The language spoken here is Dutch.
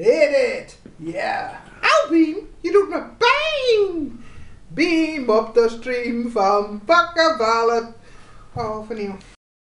Hit it! Yeah! Au Beam, je doet me pijn! Beam op de stream van Bakkenballen. Oh, vernieuw.